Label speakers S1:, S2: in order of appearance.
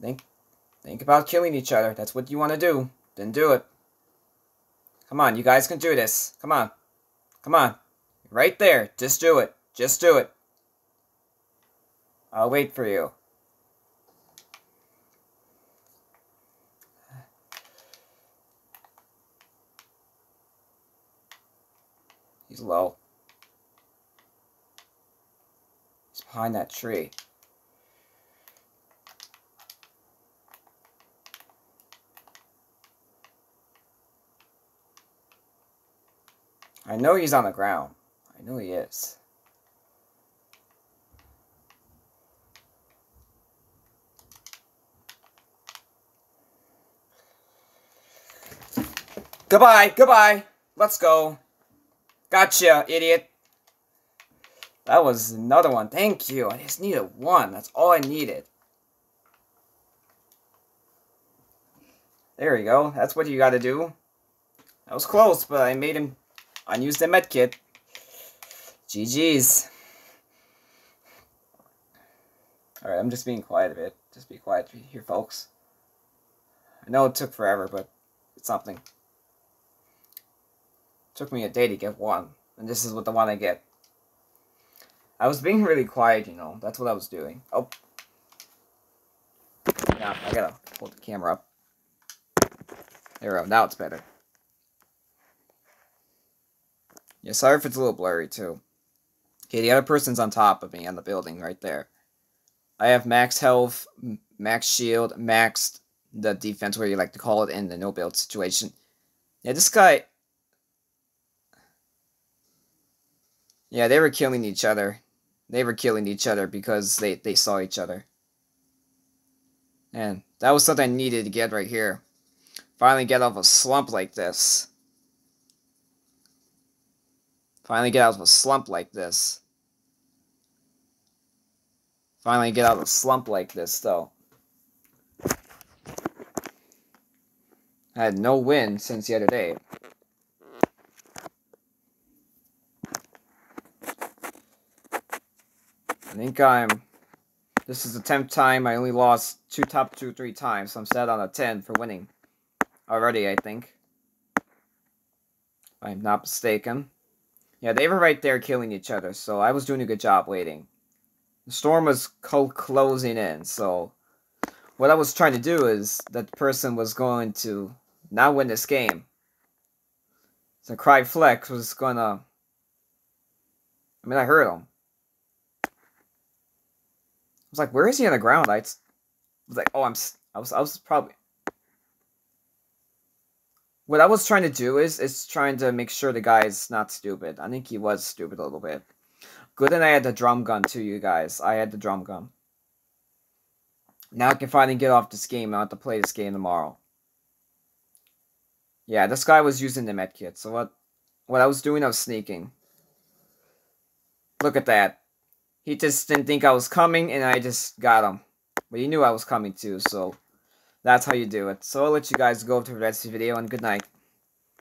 S1: Think, think about killing each other. That's what you want to do. Then do it. Come on, you guys can do this. Come on. Come on. Right there. Just do it. Just do it. I'll wait for you. He's low. He's behind that tree. I know he's on the ground. I know he is. Goodbye, goodbye. Let's go. Gotcha, idiot. That was another one. Thank you. I just needed one. That's all I needed. There you go. That's what you gotta do. That was close, but I made him unused the medkit. GG's. Alright, I'm just being quiet a bit. Just be quiet here, folks. I know it took forever, but it's something. Took me a day to get one, and this is what the one I get. I was being really quiet, you know. That's what I was doing. Oh. Yeah, I gotta hold the camera up. There we go. Now it's better. Yeah, sorry if it's a little blurry, too. Okay, the other person's on top of me on the building right there. I have max health, max shield, maxed the defense, where you like to call it, in the no-build situation. Yeah, this guy... Yeah, they were killing each other. They were killing each other because they, they saw each other. And that was something I needed to get right here. Finally get off a slump like this. Finally get out of a slump like this. Finally get out of a slump like this, though. I had no win since the other day. I think I'm... This is the 10th time I only lost two top two, three times, so I'm set on a 10 for winning. Already, I think. If I'm not mistaken. Yeah, they were right there killing each other, so I was doing a good job waiting. The storm was closing in, so... What I was trying to do is, that person was going to not win this game. So Cry Flex was gonna... I mean, I heard him I was like, where is he on the ground? I was like, oh, I'm, I was, I was probably. What I was trying to do is, is trying to make sure the guy's not stupid. I think he was stupid a little bit. Good and I had the drum gun too, you guys. I had the drum gun. Now I can finally get off this game. I have to play this game tomorrow. Yeah, this guy was using the medkit. So what, what I was doing, I was sneaking. Look at that. He just didn't think I was coming, and I just got him. But he knew I was coming too, so that's how you do it. So I'll let you guys go to the rest of the video, and good night.